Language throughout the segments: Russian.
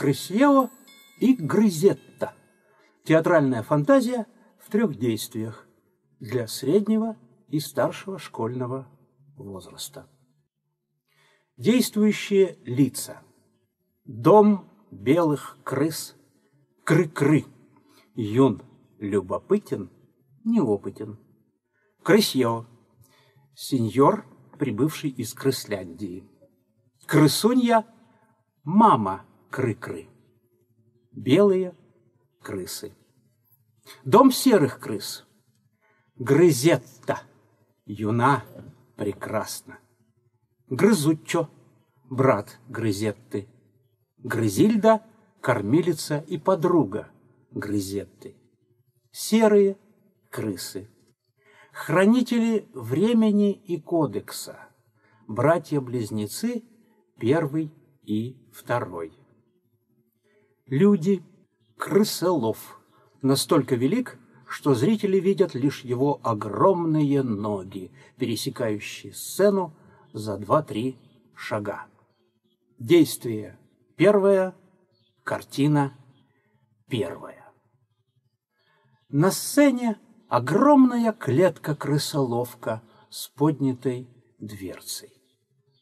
Крысьео и Грызетта. Театральная фантазия в трех действиях для среднего и старшего школьного возраста. Действующие лица. Дом белых крыс. Кры-кры. Юн любопытен, неопытен. Крысье. Сеньор, прибывший из Крысляндии. Крысунья – мама кры-кры. Белые крысы. Дом серых крыс. Грызетта. Юна прекрасна. Грызуччо. Брат Грызетты. Грызильда – кормилица и подруга Грызетты. Серые крысы. Хранители времени и кодекса. Братья-близнецы первый и второй. Люди крысолов настолько велик, что зрители видят лишь его огромные ноги, пересекающие сцену за два-три шага. Действие первое, картина первая. На сцене огромная клетка-крысоловка с поднятой дверцей.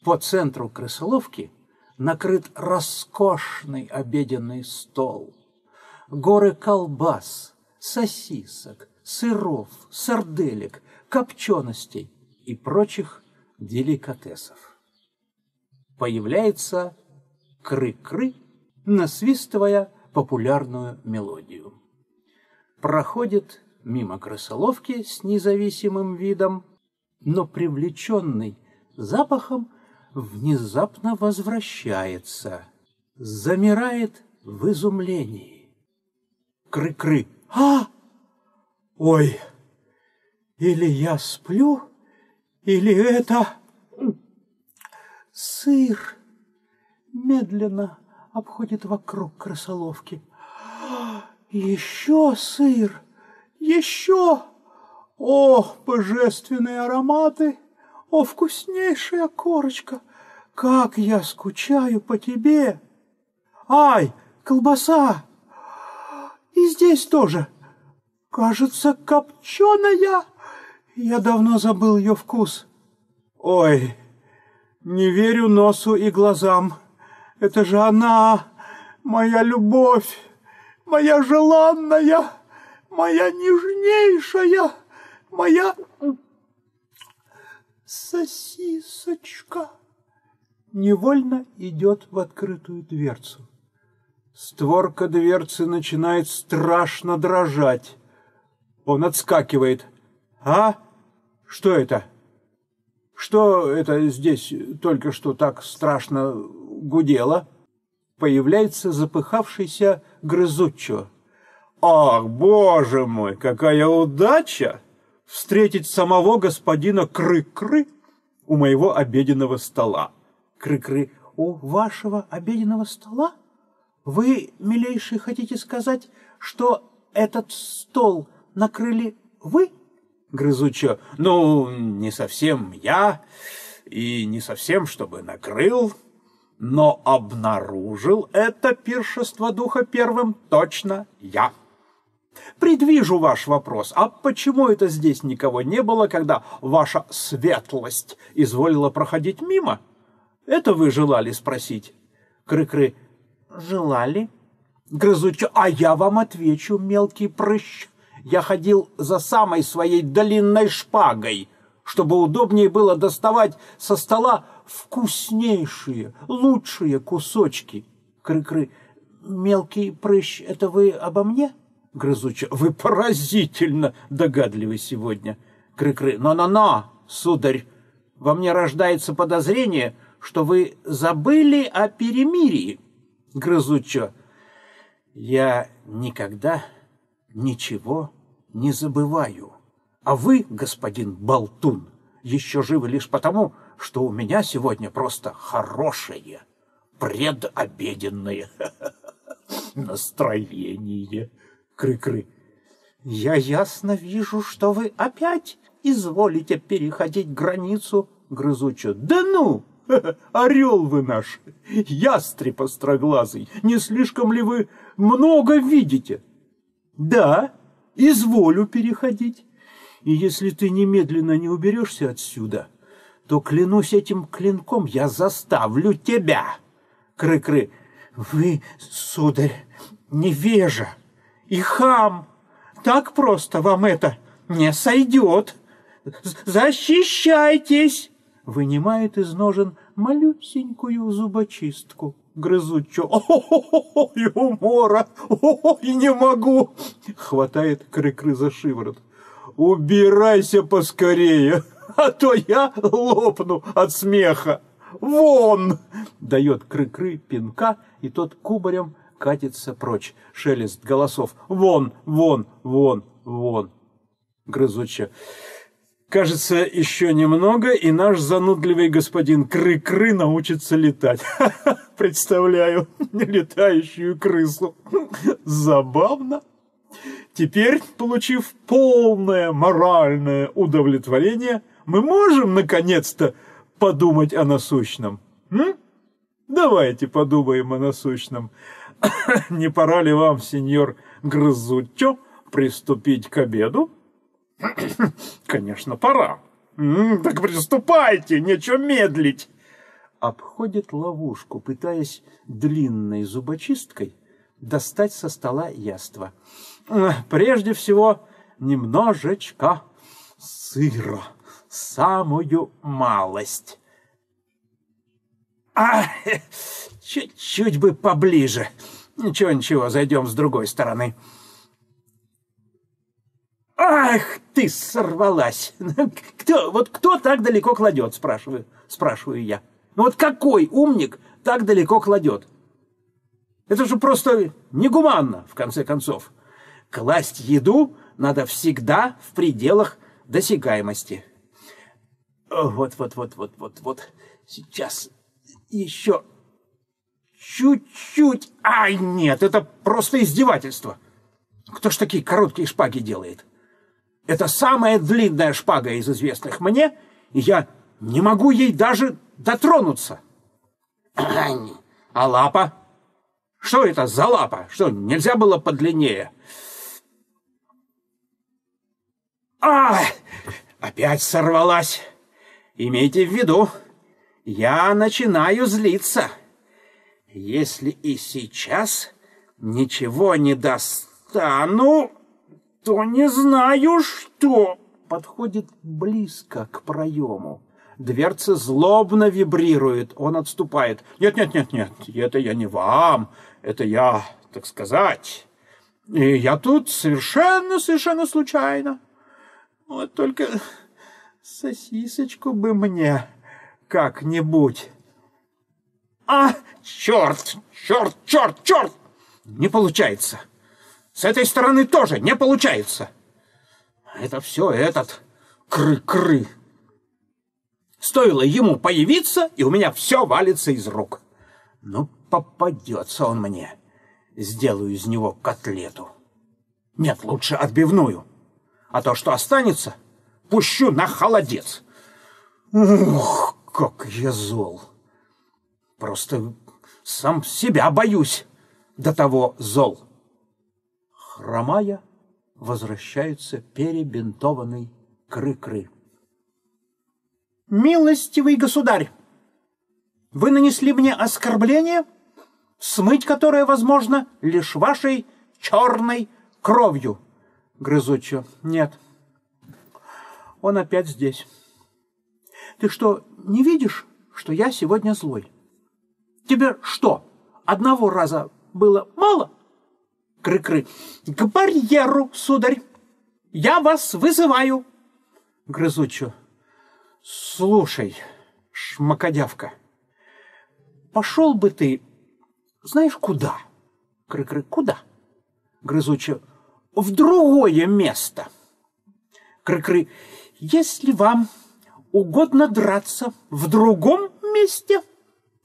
По центру крысоловки накрыт роскошный обеденный стол. Горы колбас, сосисок, сыров, сарделек, копченостей и прочих деликатесов. Появляется кры-кры, насвистывая популярную мелодию. Проходит мимо крысоловки с независимым видом, но привлеченный запахом внезапно возвращается, замирает в изумлении. Кры-кры. А! Ой! Или я сплю, или это... Сыр медленно обходит вокруг крысоловки. Еще сыр! Еще! О, божественные ароматы! О, вкуснейшая корочка! Как я скучаю по тебе! Ай, колбаса! И здесь тоже. Кажется, копченая. Я давно забыл ее вкус. Ой, не верю носу и глазам. Это же она, моя любовь, моя желанная, моя нежнейшая, моя сосисочка невольно идет в открытую дверцу. Створка дверцы начинает страшно дрожать. Он отскакивает. «А? Что это? Что это здесь только что так страшно гудело?» Появляется запыхавшийся Грызуччо. «Ах, боже мой, какая удача!» Встретить самого господина Кры-Кры у моего обеденного стола. Кры-Кры, у вашего обеденного стола? Вы, милейший, хотите сказать, что этот стол накрыли вы? Грызучо, ну, не совсем я, и не совсем, чтобы накрыл, но обнаружил это пиршество духа первым точно я. Предвижу ваш вопрос. А почему это здесь никого не было, когда ваша светлость изволила проходить мимо? Это вы желали спросить? Кры-кры. Желали? Грызучо. А я вам отвечу, мелкий прыщ. Я ходил за самой своей длинной шпагой, чтобы удобнее было доставать со стола вкуснейшие, лучшие кусочки. Кры-кры. Мелкий прыщ, это вы обо мне? — Грызуча. Вы поразительно догадливы сегодня. Кры-кры. Но-но-но, сударь, во мне рождается подозрение, что вы забыли о перемирии. Грызучо. Я никогда ничего не забываю. А вы, господин Болтун, еще живы лишь потому, что у меня сегодня просто хорошее, предобеденное настроение. Кры-кры. Я ясно вижу, что вы опять изволите переходить границу, грызучо. Да ну, Орел вы наш, ястреб остроглазый, не слишком ли вы много видите? Да, изволю переходить. И если ты немедленно не уберешься отсюда, то, клянусь этим клинком, я заставлю тебя. Кры-кры, вы, сударь, невежа и хам. Так просто вам это не сойдет. Защищайтесь! Вынимает из ножен малюсенькую зубочистку. Грызучо. Ой, умора! Ой, не могу! Хватает кры-кры за шиворот. Убирайся поскорее, а то я лопну от смеха. Вон! Дает кры-кры пинка, и тот кубарем катится прочь. Шелест голосов. Вон, вон, вон, вон. Грызуча. Кажется, еще немного, и наш занудливый господин Кры-Кры научится летать. Представляю, летающую крысу. Забавно. Теперь, получив полное моральное удовлетворение, мы можем, наконец-то, подумать о насущном. М? Давайте подумаем о насущном. Не пора ли вам, сеньор Грызучо, приступить к обеду? Конечно, пора. Так приступайте, нечего медлить. Обходит ловушку, пытаясь длинной зубочисткой достать со стола яство. Прежде всего, немножечко сыра, самую малость. А, чуть-чуть бы поближе. Ничего, ничего, зайдем с другой стороны. Ах, ты сорвалась! Кто, вот кто так далеко кладет, спрашиваю, спрашиваю я. Ну вот какой умник так далеко кладет? Это же просто негуманно, в конце концов. Класть еду надо всегда в пределах досягаемости. Вот, вот, вот, вот, вот, вот. Сейчас еще чуть-чуть. Ай, нет, это просто издевательство. Кто ж такие короткие шпаги делает? Это самая длинная шпага из известных мне, и я не могу ей даже дотронуться. А лапа? Что это за лапа? Что, нельзя было подлиннее? А, опять сорвалась. Имейте в виду, я начинаю злиться. Если и сейчас ничего не достану, то не знаю что. Подходит близко к проему. Дверца злобно вибрирует, он отступает. Нет, нет, нет, нет, это я не вам, это я, так сказать. И я тут совершенно, совершенно случайно. Вот только сосисочку бы мне как-нибудь. А, черт, черт, черт, черт! Не получается. С этой стороны тоже не получается. Это все этот кры-кры. Стоило ему появиться, и у меня все валится из рук. Ну, попадется он мне. Сделаю из него котлету. Нет, лучше отбивную. А то, что останется, пущу на холодец. Ух, как я зол. Просто сам себя боюсь. До того зол хромая, возвращается перебинтованный кры-кры. «Милостивый государь, вы нанесли мне оскорбление, смыть которое возможно лишь вашей черной кровью». Грызучо. «Нет, он опять здесь. Ты что, не видишь, что я сегодня злой? Тебе что, одного раза было мало?» Кры-кры. К барьеру, сударь. Я вас вызываю. Грызучу. Слушай, шмакодявка, пошел бы ты, знаешь, куда? Кры-кры. Куда? Грызучу. В другое место. Кры-кры. Если вам угодно драться в другом месте,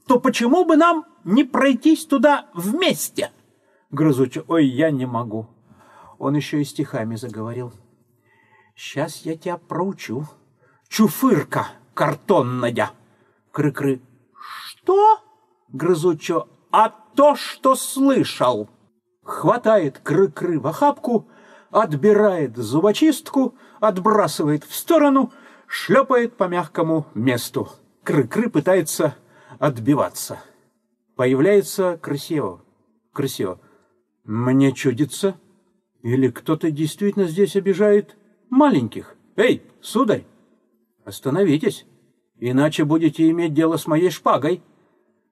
то почему бы нам не пройтись туда вместе? — Грызучий, ой, я не могу. Он еще и стихами заговорил. Сейчас я тебя проучу. Чуфырка картонная. Кры-кры, Что? Грызучо. А то, что слышал. Хватает кры-кры в охапку, отбирает зубочистку, отбрасывает в сторону, шлепает по мягкому месту. Кры-кры пытается отбиваться. Появляется красиво. Красиво. Мне чудится. Или кто-то действительно здесь обижает маленьких. Эй, сударь, остановитесь, иначе будете иметь дело с моей шпагой.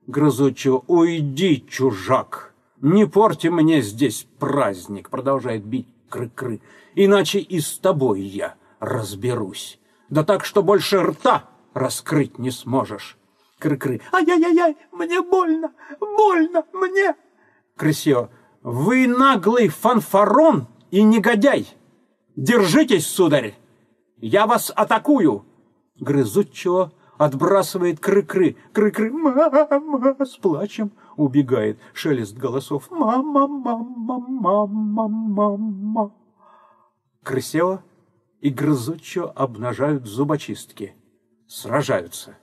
Грызучего, уйди, чужак, не порти мне здесь праздник, продолжает бить кры-кры, иначе и с тобой я разберусь. Да так, что больше рта раскрыть не сможешь. Кры-кры, ай-яй-яй, мне больно, больно мне. Крысё, вы наглый фанфарон и негодяй. Держитесь, сударь, я вас атакую. Грызучего отбрасывает кры-кры. Кры-кры, мама, с плачем убегает. Шелест голосов. Мама, мама, мама, мама. Крысева и Грызучо обнажают зубочистки. Сражаются.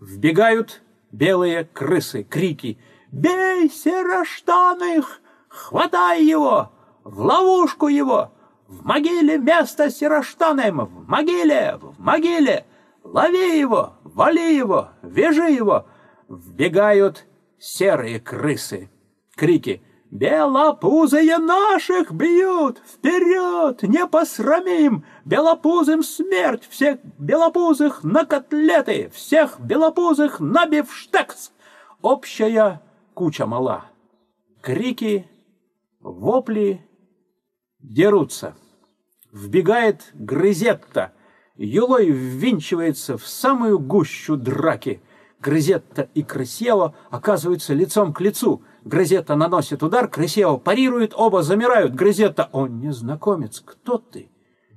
Вбегают белые крысы, крики. «Бей, сероштаных! Хватай его! В ловушку его! В могиле место сероштаным! В могиле! В могиле! Лови его! Вали его! Вяжи его!» Вбегают серые крысы. Крики «Белопузые наших бьют! Вперед! Не посрамим! Белопузым смерть! Всех белопузых на котлеты! Всех белопузых на бифштекс!» Общая куча мала. Крики, вопли, дерутся. Вбегает Грызетта, юлой ввинчивается в самую гущу драки. Грызетта и Крысева оказываются лицом к лицу. Грызетта наносит удар, Крысева парирует, оба замирают. Грызетта, он незнакомец, кто ты?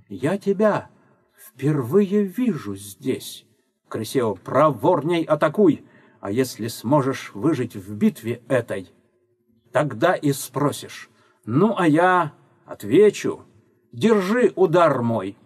Я тебя впервые вижу здесь. Крысева, проворней атакуй, а если сможешь выжить в битве этой, тогда и спросишь. Ну, а я отвечу, держи удар мой.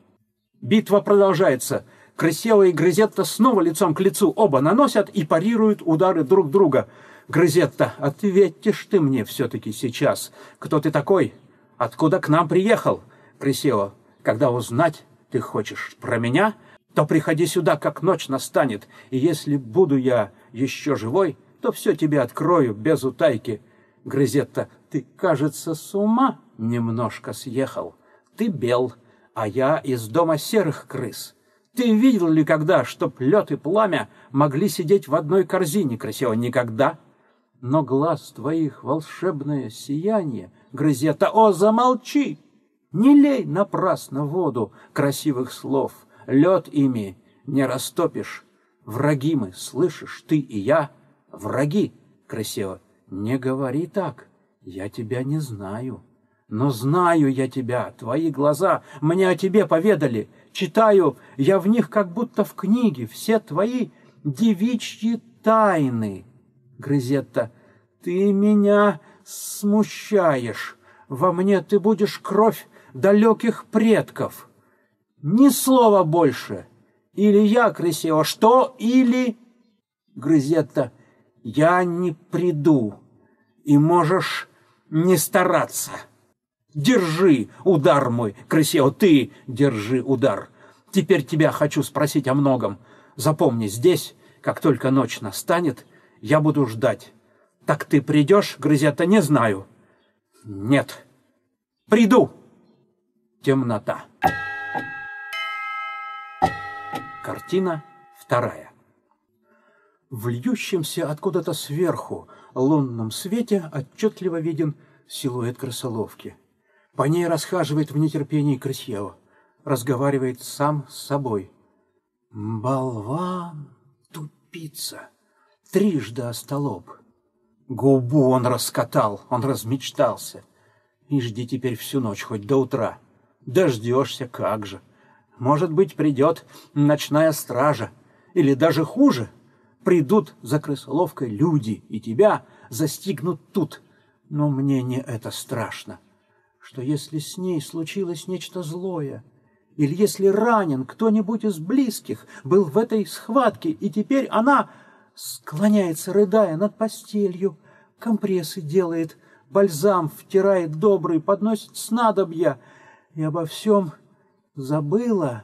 Битва продолжается. Крысева и Грызетта снова лицом к лицу оба наносят и парируют удары друг друга. Грызетта, ответишь ты мне все-таки сейчас, кто ты такой? Откуда к нам приехал? Крысева, когда узнать ты хочешь про меня, то приходи сюда, как ночь настанет, и если буду я еще живой, то все тебе открою без утайки. Грызетта, ты, кажется, с ума немножко съехал. Ты бел, а я из дома серых крыс. Ты видел ли когда, чтоб лед и пламя могли сидеть в одной корзине красиво? Никогда. Но глаз твоих волшебное сияние, Грызета, о, замолчи! Не лей напрасно воду красивых слов, лед ими не растопишь. Враги мы, слышишь, ты и я, враги, красиво. Не говори так, я тебя не знаю. Но знаю я тебя, твои глаза мне о тебе поведали. Читаю я в них, как будто в книге, все твои девичьи тайны. Грызетта, ты меня смущаешь. Во мне ты будешь кровь далеких предков. Ни слова больше. Или я красиво, что, или... Грызетта, я не приду, и можешь не стараться. Держи удар мой, красиво, ты держи удар. Теперь тебя хочу спросить о многом. Запомни, здесь, как только ночь настанет, я буду ждать. Так ты придешь, Грызета, не знаю. Нет. Приду темнота. Картина вторая. В льющемся откуда-то сверху лунном свете отчетливо виден силуэт крысоловки. По ней расхаживает в нетерпении Крысьева, разговаривает сам с собой. Болван, тупица, трижды остолоп. Губу он раскатал, он размечтался. И жди теперь всю ночь, хоть до утра. Дождешься, как же. Может быть, придет ночная стража. Или даже хуже. Придут за крысоловкой люди, и тебя застигнут тут. Но мне не это страшно. Что если с ней случилось нечто злое? Или если ранен кто-нибудь из близких был в этой схватке, и теперь она склоняется, рыдая над постелью, компрессы делает, бальзам втирает добрый, подносит снадобья, и обо всем забыла,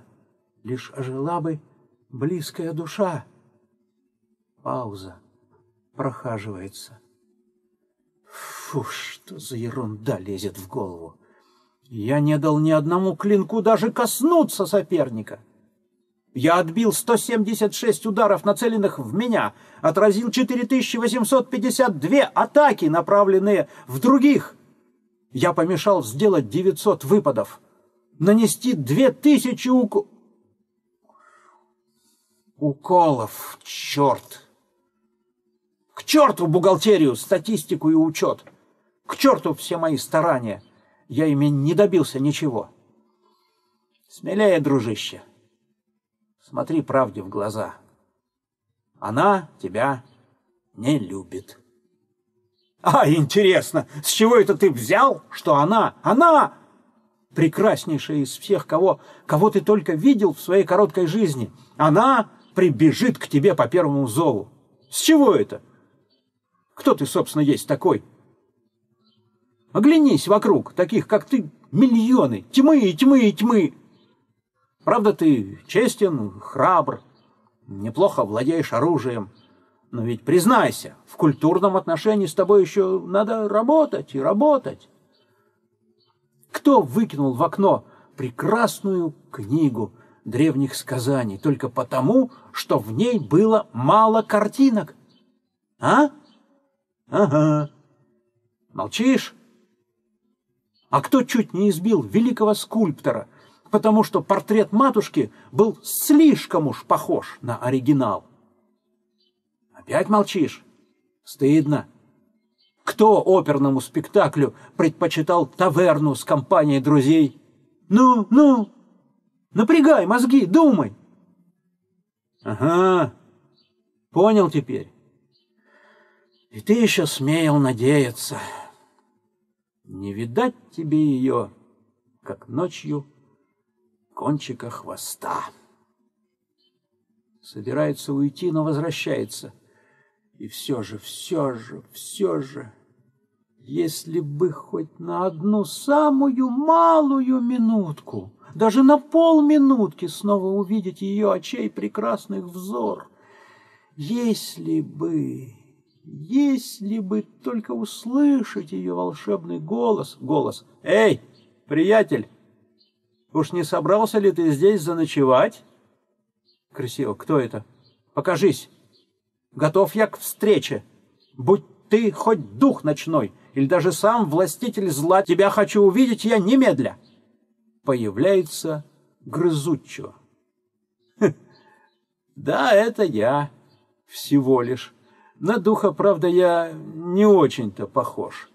лишь ожила бы близкая душа. Пауза. Прохаживается. Фу, что за ерунда лезет в голову. Я не дал ни одному клинку даже коснуться соперника. Я отбил 176 ударов, нацеленных в меня, отразил 4852 атаки, направленные в других. Я помешал сделать 900 выпадов, нанести 2000 ук... уколов. Черт! К черту бухгалтерию, статистику и учет! К черту все мои старания! Я ими не добился ничего. Смелее, дружище. Смотри правде в глаза. Она тебя не любит. А, интересно, с чего это ты взял, что она, она, прекраснейшая из всех, кого, кого ты только видел в своей короткой жизни, она прибежит к тебе по первому зову. С чего это? Кто ты, собственно, есть такой? Оглянись вокруг, таких, как ты, миллионы, тьмы и тьмы и тьмы. Правда, ты честен, храбр, неплохо владеешь оружием. Но ведь признайся, в культурном отношении с тобой еще надо работать и работать. Кто выкинул в окно прекрасную книгу древних сказаний только потому, что в ней было мало картинок? А? Ага. Молчишь? А кто чуть не избил великого скульптора – потому что портрет матушки был слишком уж похож на оригинал. Опять молчишь? Стыдно. Кто оперному спектаклю предпочитал таверну с компанией друзей? Ну, ну, напрягай мозги, думай. Ага, понял теперь. И ты еще смеял надеяться. Не видать тебе ее, как ночью кончика хвоста. Собирается уйти, но возвращается. И все же, все же, все же, если бы хоть на одну самую малую минутку, даже на полминутки снова увидеть ее очей прекрасных взор, если бы, если бы только услышать ее волшебный голос, голос «Эй, приятель!» Уж не собрался ли ты здесь заночевать? Красиво. Кто это? Покажись. Готов я к встрече. Будь ты хоть дух ночной, или даже сам властитель зла, тебя хочу увидеть я немедля. Появляется Грызуччо. Да, это я. Всего лишь. На духа, правда, я не очень-то похож.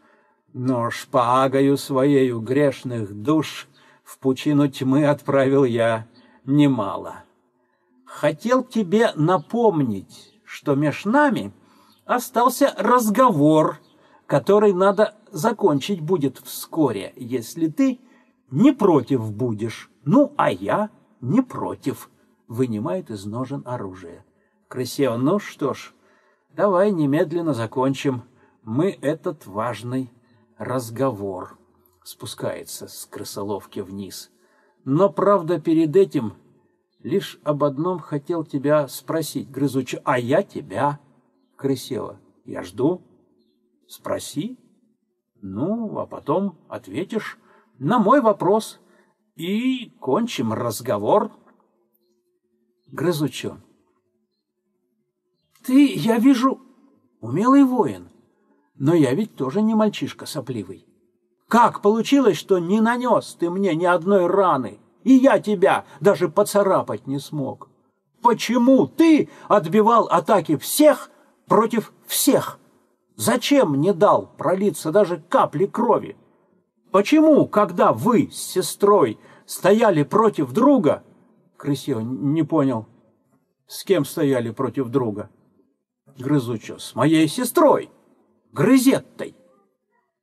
Но шпагою своею грешных душ в пучину тьмы отправил я немало. Хотел тебе напомнить, что меж нами остался разговор, который надо закончить будет вскоре, если ты не против будешь. Ну, а я не против. Вынимает из ножен оружие. Красиво. Ну что ж, давай немедленно закончим. Мы этот важный разговор спускается с крысоловки вниз. Но, правда, перед этим лишь об одном хотел тебя спросить, грызучи, а я тебя, крысева, я жду. Спроси, ну, а потом ответишь на мой вопрос и кончим разговор. Грызучо, ты, я вижу, умелый воин, но я ведь тоже не мальчишка сопливый. Как получилось, что не нанес ты мне ни одной раны, и я тебя даже поцарапать не смог? Почему ты отбивал атаки всех против всех? Зачем не дал пролиться даже капли крови? Почему, когда вы с сестрой стояли против друга, Крысио не понял, с кем стояли против друга? Грызучо, с моей сестрой, Грызеттой.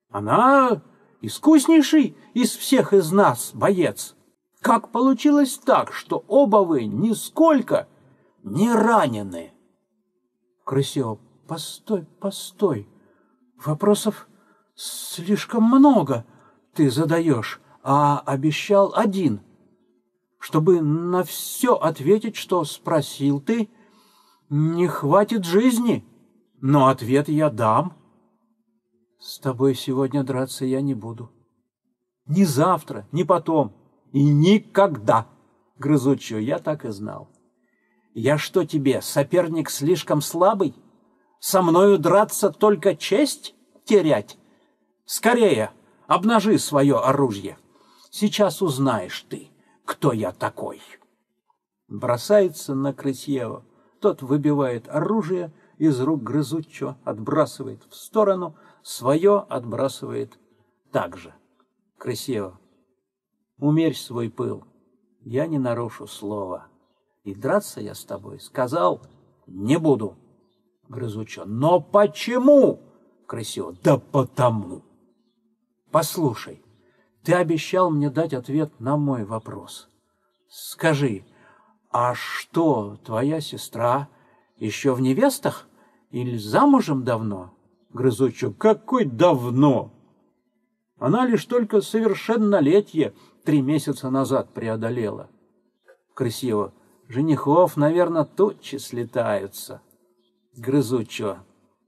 Она искуснейший из всех из нас боец. Как получилось так, что оба вы нисколько не ранены? Крысева, постой, постой. Вопросов слишком много ты задаешь, а обещал один. Чтобы на все ответить, что спросил ты, не хватит жизни, но ответ я дам. С тобой сегодня драться я не буду. Ни завтра, ни потом, и никогда. Грызучо, я так и знал. Я что тебе, соперник слишком слабый? Со мною драться только честь терять? Скорее, обнажи свое оружие. Сейчас узнаешь ты, кто я такой. Бросается на Крысьева. Тот выбивает оружие из рук Грызучо, отбрасывает в сторону, свое отбрасывает также. Крысьева, умерь свой пыл, я не нарушу слова. И драться я с тобой сказал не буду. Грызучо. Но почему? Крысио. Да потому. Послушай, ты обещал мне дать ответ на мой вопрос. Скажи, а что, твоя сестра еще в невестах или замужем давно? Грызучо. Какой давно? Она лишь только совершеннолетие три месяца назад преодолела. Красиво. Женихов, наверное, тучи слетаются. Грызучо.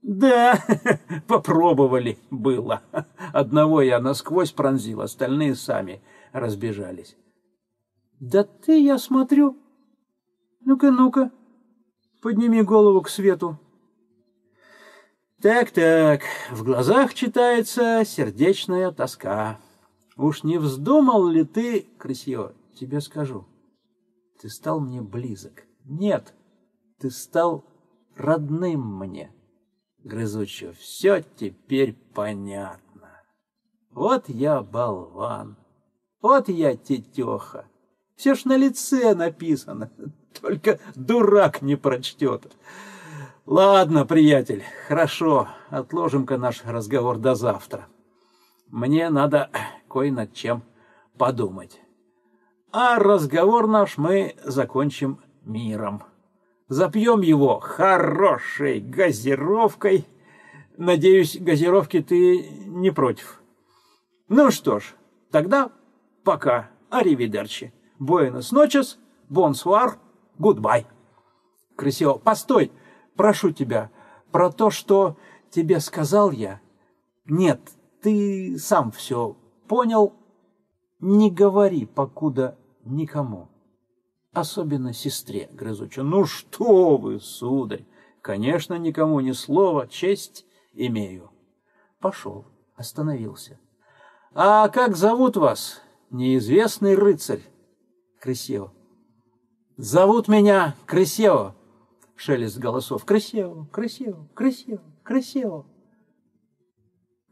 Да, попробовали было. Одного я насквозь пронзил, остальные сами разбежались. Да ты, я смотрю. Ну-ка, ну-ка, подними голову к свету. Так-так, в глазах читается сердечная тоска. Уж не вздумал ли ты, красиво, тебе скажу, ты стал мне близок. Нет, ты стал родным мне. Грызучо, все теперь понятно. Вот я болван, вот я тетеха. Все ж на лице написано, только дурак не прочтет. Ладно, приятель, хорошо, отложим-ка наш разговор до завтра. Мне надо кое над чем подумать. А разговор наш мы закончим миром. Запьем его хорошей газировкой. Надеюсь, газировки ты не против. Ну что ж, тогда пока. Аривидерчи. Буэнос ночес, бонсуар, гудбай. Красиво. Постой, прошу тебя, про то, что тебе сказал я. Нет, ты сам все понял. Не говори, покуда никому, особенно сестре грызучу. Ну что вы, сударь, конечно, никому ни слова, честь имею. Пошел, остановился. А как зовут вас, неизвестный рыцарь? Крысево. Зовут меня Крысево. Шелест голосов. Крысево, Крысево, Крысево, Крысево.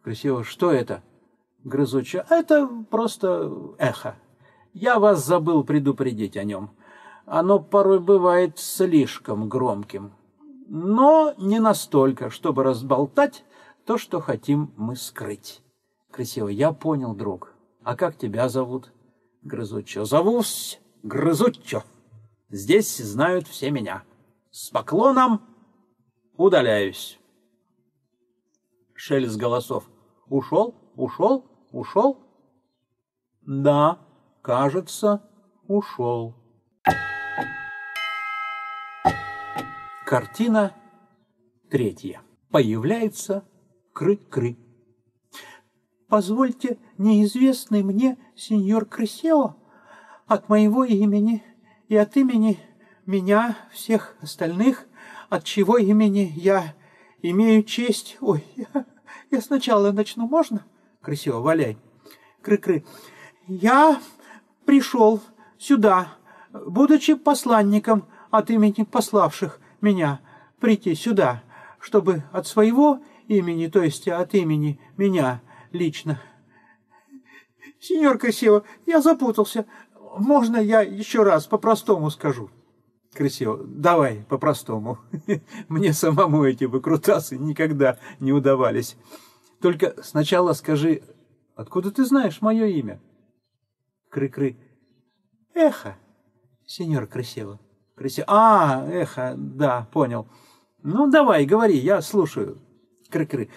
Крысево, что это? Грызуча. Это просто эхо. Я вас забыл предупредить о нем. Оно порой бывает слишком громким, но не настолько, чтобы разболтать то, что хотим мы скрыть. Красиво. Я понял, друг. А как тебя зовут? Грызучо. Зовусь Грызучо. Здесь знают все меня. С поклоном удаляюсь. Шелест голосов. Ушел? Ушел? Ушел? Да кажется, ушел. Картина третья. Появляется кры-кры. Позвольте, неизвестный мне сеньор Крысео, от моего имени и от имени меня, всех остальных, от чего имени я имею честь... Ой, я, я сначала начну, можно? Крысео, валяй. Кры-кры. Я пришел сюда, будучи посланником от имени пославших меня прийти сюда, чтобы от своего имени, то есть от имени меня лично. Сеньор Красиво, я запутался. Можно я еще раз по-простому скажу? Красиво. Давай по-простому. Мне самому эти выкрутасы никогда не удавались. Только сначала скажи, откуда ты знаешь мое имя? Кры-кры. Эхо, сеньор красиво. Красиво. А, эхо, да, понял. Ну, давай, говори, я слушаю. Кры-кры.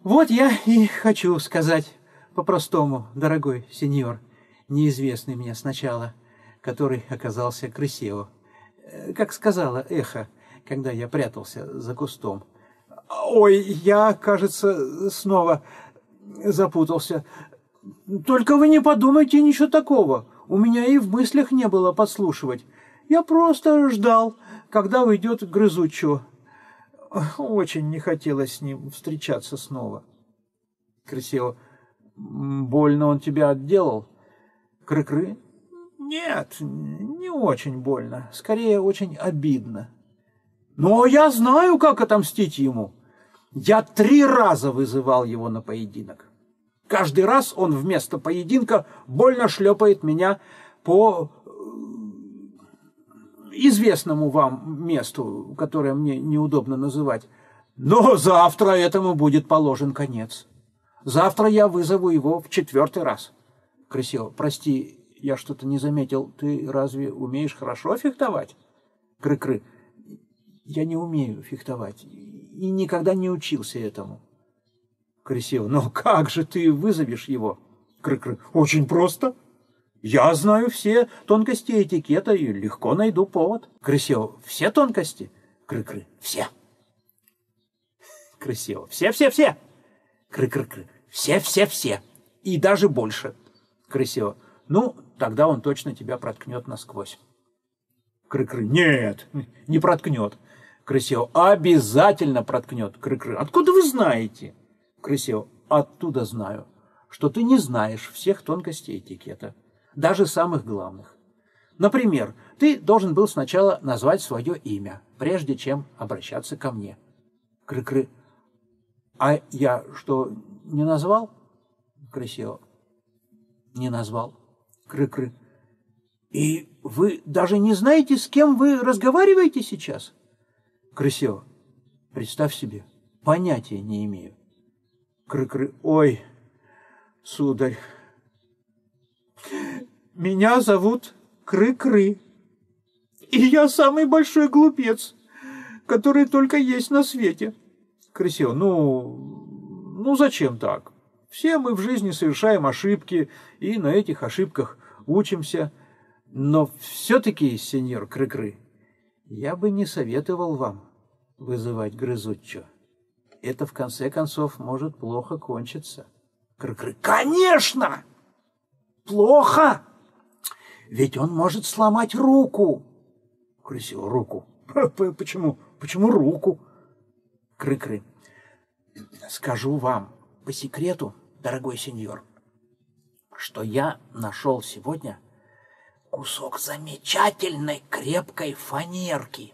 Вот я и хочу сказать по-простому, дорогой сеньор, неизвестный мне сначала, который оказался Крысео. Э, как сказала эхо, когда я прятался за кустом. Ой, я, кажется, снова запутался. Только вы не подумайте ничего такого. У меня и в мыслях не было подслушивать. Я просто ждал, когда уйдет Грызучо. Очень не хотелось с ним встречаться снова. Красиво. Больно он тебя отделал? Кры-кры? Нет, не очень больно. Скорее, очень обидно. Но я знаю, как отомстить ему. Я три раза вызывал его на поединок. Каждый раз он вместо поединка больно шлепает меня по известному вам месту, которое мне неудобно называть. Но завтра этому будет положен конец. Завтра я вызову его в четвертый раз. Красиво. Прости, я что-то не заметил. Ты разве умеешь хорошо фехтовать? Кры-кры. Я не умею фехтовать и никогда не учился этому. Красиво. Но как же ты вызовешь его? Кры-кры. Очень просто. Я знаю все тонкости этикета и легко найду повод. Крысева, все тонкости? Кры-кры, все. Крысева, все-все-все. Кры-кры-кры, все-все-все. И даже больше. Крысева, ну, тогда он точно тебя проткнет насквозь. Кры-кры, нет, не проткнет. Крысева, обязательно проткнет. Кры-кры, откуда вы знаете? Крысева, оттуда знаю, что ты не знаешь всех тонкостей этикета даже самых главных. Например, ты должен был сначала назвать свое имя, прежде чем обращаться ко мне. Кры-кры. А я что, не назвал? Крысева. Не назвал. Кры-кры. И вы даже не знаете, с кем вы разговариваете сейчас? Крысева. Представь себе, понятия не имею. Кры-кры. Ой, сударь, меня зовут Кры-Кры. И я самый большой глупец, который только есть на свете. Крысил, ну, ну зачем так? Все мы в жизни совершаем ошибки, и на этих ошибках учимся. Но все-таки, сеньор Кры-Кры, я бы не советовал вам вызывать Грызуччо. Это, в конце концов, может плохо кончиться. Кры-Кры, конечно! Плохо! Ведь он может сломать руку. Крысил руку. Почему? Почему руку? Кры-кры. Скажу вам по секрету, дорогой сеньор, что я нашел сегодня кусок замечательной крепкой фанерки.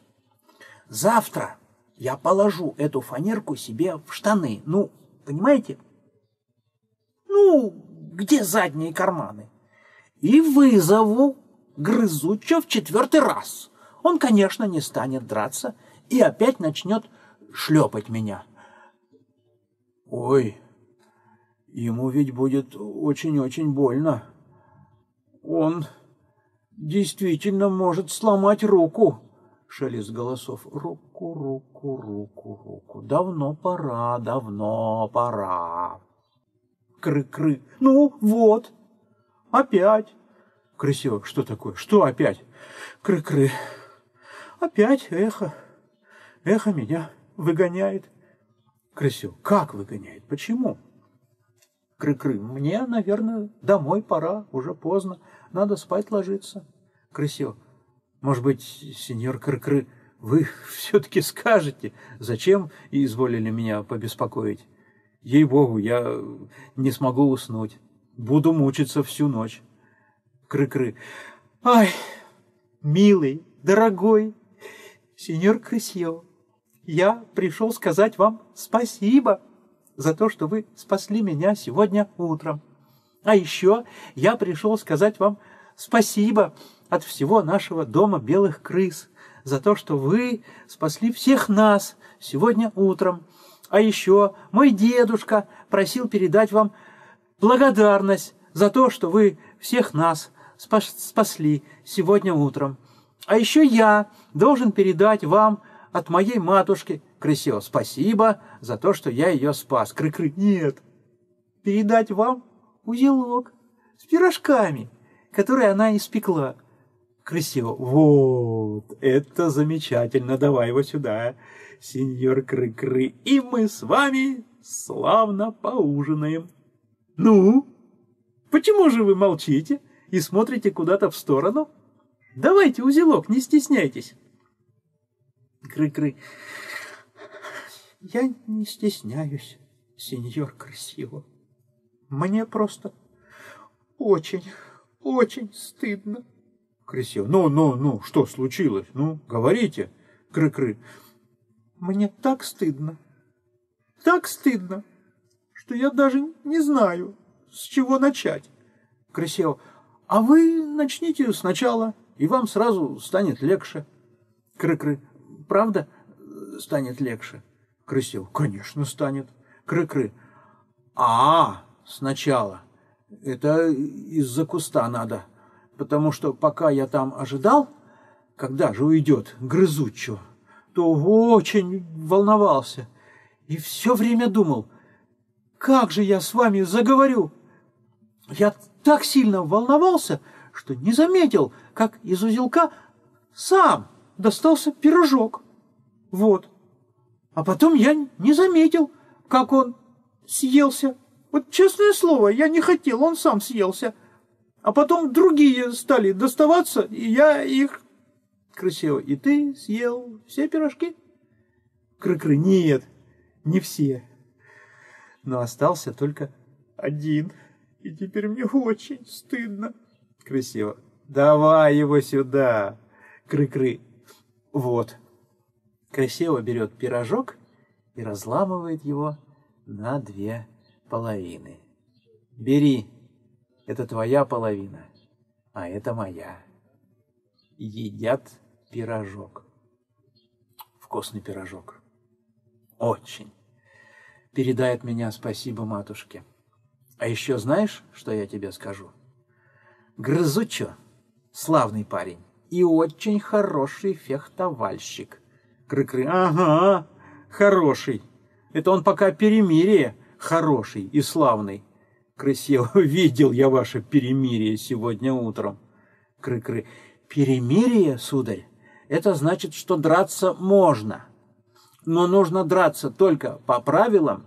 Завтра я положу эту фанерку себе в штаны. Ну, понимаете? Ну, где задние карманы? и вызову Грызуча в четвертый раз. Он, конечно, не станет драться и опять начнет шлепать меня. Ой, ему ведь будет очень-очень больно. Он действительно может сломать руку. Шелест голосов. Руку, руку, руку, руку. Давно пора, давно пора. Кры-кры. Ну, вот, Опять. Крысек, что такое? Что опять? Кры-кры. Опять эхо. Эхо меня выгоняет. Крысек, как выгоняет? Почему? Кры-кры, мне, наверное, домой пора, уже поздно, надо спать ложиться. Крысек, может быть, сеньор Кры-кры, вы все-таки скажете, зачем изволили меня побеспокоить? Ей-богу, я не смогу уснуть. Буду мучиться всю ночь. Кры-кры. Ай, милый, дорогой, сеньор Крысье, я пришел сказать вам спасибо за то, что вы спасли меня сегодня утром. А еще я пришел сказать вам спасибо от всего нашего дома белых крыс за то, что вы спасли всех нас сегодня утром. А еще мой дедушка просил передать вам благодарность за то, что вы всех нас спасли сегодня утром. А еще я должен передать вам от моей матушки. Крысио, спасибо за то, что я ее спас. Кры-кры, нет. Передать вам узелок с пирожками, которые она испекла. Крысио, вот, это замечательно, давай его сюда, сеньор Кры-кры, и мы с вами славно поужинаем. Ну, почему же вы молчите и смотрите куда-то в сторону? Давайте узелок, не стесняйтесь. Кры-кры. Я не стесняюсь, сеньор Красиво. Мне просто очень, очень стыдно. Красиво. Ну, ну, ну, что случилось? Ну, говорите. Кры-кры. Мне так стыдно, так стыдно, что я даже не знаю, с чего начать. Красиво. А вы начните сначала, и вам сразу станет легче. Кры-кры. Правда станет легче? Крысил. Конечно, станет. Кры-кры. А, сначала. Это из-за куста надо. Потому что пока я там ожидал, когда же уйдет Грызучо, то очень волновался. И все время думал, как же я с вами заговорю. Я так сильно волновался, что не заметил, как из узелка сам достался пирожок. Вот. А потом я не заметил, как он съелся. Вот честное слово, я не хотел, он сам съелся. А потом другие стали доставаться, и я их... Красиво. И ты съел все пирожки? Кры-кры. Нет, не все. Но остался только один. И теперь мне очень стыдно. Красиво. Давай его сюда. Кры-кры. Вот. Красиво берет пирожок и разламывает его на две половины. Бери, это твоя половина, а это моя. Едят пирожок. Вкусный пирожок. Очень. Передает меня спасибо матушке. А еще знаешь, что я тебе скажу? Грызучо, славный парень и очень хороший фехтовальщик. Кры-кры, ага, хороший. Это он пока перемирие хороший и славный. Крысева, видел я ваше перемирие сегодня утром. Кры-кры, перемирие, сударь, это значит, что драться можно. Но нужно драться только по правилам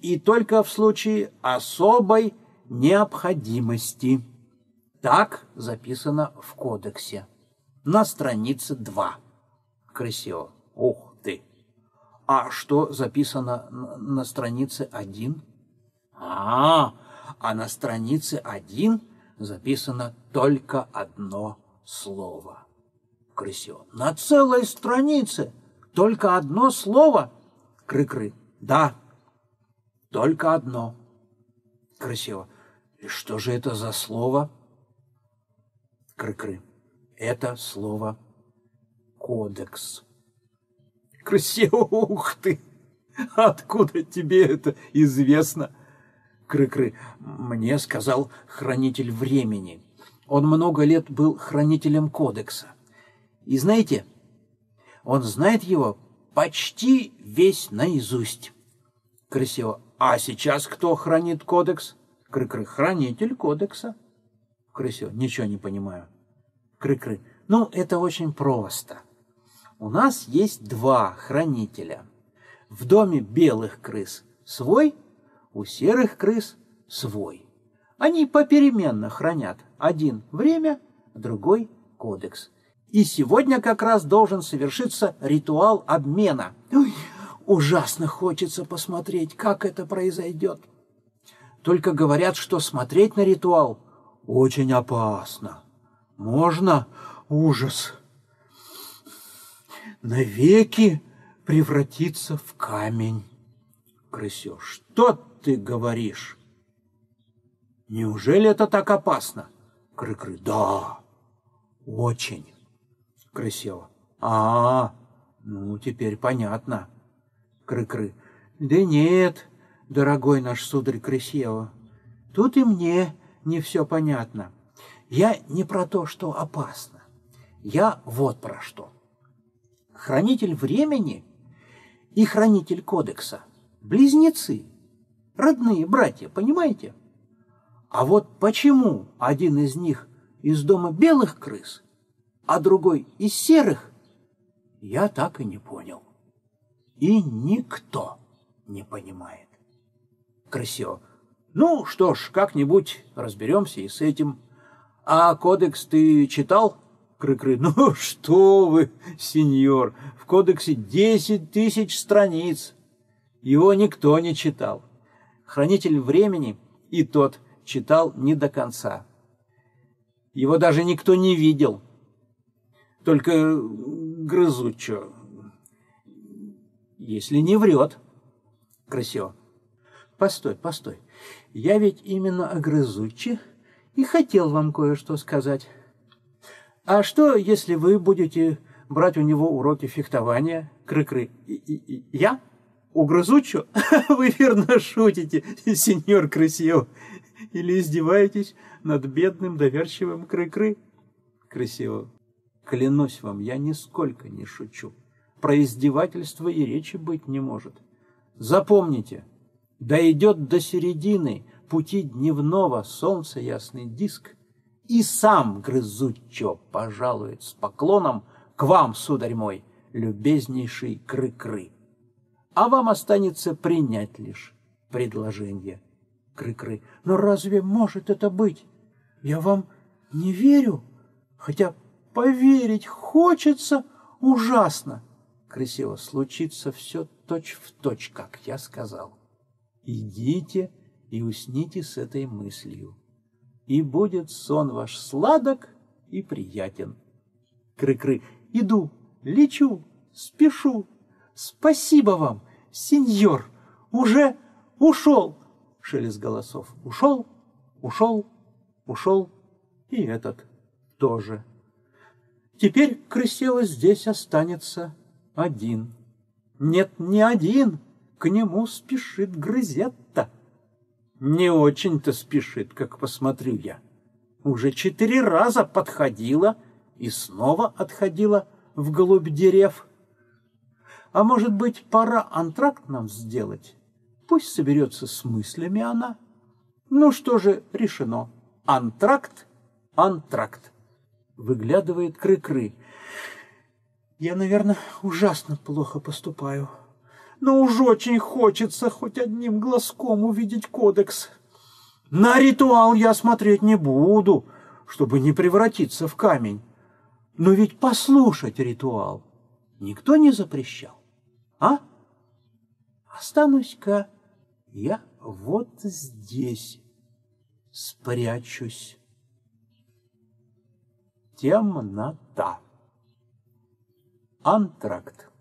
и только в случае особой необходимости. Так записано в кодексе на странице 2. Красиво. Ух ты! А что записано на странице 1? А, а на странице 1 записано только одно слово. Крысио. На целой странице только одно слово? Кры-кры. Да, только одно. Красиво. И что же это за слово? Кры-кры. Это слово кодекс. Красиво, ух ты! Откуда тебе это известно? Кры-кры. Мне сказал хранитель времени. Он много лет был хранителем кодекса. И знаете, он знает его почти весь наизусть. Красиво. А сейчас кто хранит кодекс? Кры-кры. Хранитель кодекса. Красиво. Ничего не понимаю. Кры-кры. Ну, это очень просто. У нас есть два хранителя. В доме белых крыс свой, у серых крыс свой. Они попеременно хранят. Один время, другой кодекс. И сегодня как раз должен совершиться ритуал обмена. Ой, ужасно хочется посмотреть, как это произойдет. Только говорят, что смотреть на ритуал очень опасно. Можно ужас. Навеки превратиться в камень. Крысё, что ты говоришь? Неужели это так опасно? Кры-кры, да, очень. Крысева, а, ну теперь понятно. Кры-кры, да нет, дорогой наш сударь Крысева, тут и мне не все понятно. Я не про то, что опасно. Я вот про что. Хранитель времени и хранитель кодекса – близнецы, родные братья, понимаете? А вот почему один из них из дома белых крыс, а другой из серых, я так и не понял. И никто не понимает. Красиво. Ну что ж, как-нибудь разберемся и с этим. А кодекс ты читал? Кры-кры. Ну что вы, сеньор, в кодексе десять тысяч страниц. Его никто не читал. Хранитель времени и тот читал не до конца. Его даже никто не видел. Только Грызучо, если не врет. Красиво. Постой, постой. Я ведь именно о Грызуче и хотел вам кое-что сказать. А что, если вы будете брать у него уроки фехтования? Кры-кры. Я? У Грызучо? Вы верно шутите, сеньор Крысьев. Или издеваетесь над бедным доверчивым Кры-кры? Красиво. Клянусь вам, я нисколько не шучу. Про издевательство и речи быть не может. Запомните, дойдет до середины пути дневного солнца ясный диск, и сам Грызучо пожалует с поклоном к вам, сударь мой, любезнейший Кры-кры. А вам останется принять лишь предложение Кры-кры. Но разве может это быть? Я вам не верю, хотя поверить хочется ужасно. Красиво, случится все точь в точь, как я сказал. Идите и усните с этой мыслью, и будет сон ваш сладок и приятен. Кры-кры, иду, лечу, спешу. Спасибо вам, сеньор, уже ушел. Шелест голосов. Ушел, ушел, ушел, и этот тоже. Теперь Крысева здесь останется один. Нет, не один, к нему спешит Грызетта. Не очень-то спешит, как посмотрю я. Уже четыре раза подходила и снова отходила в голубь дерев. А может быть, пора антракт нам сделать? Пусть соберется с мыслями она. Ну что же, решено. Антракт, антракт выглядывает кры-кры. Я, наверное, ужасно плохо поступаю. Но уж очень хочется хоть одним глазком увидеть кодекс. На ритуал я смотреть не буду, чтобы не превратиться в камень. Но ведь послушать ритуал никто не запрещал, а? Останусь-ка я вот здесь спрячусь темнота. Антракт.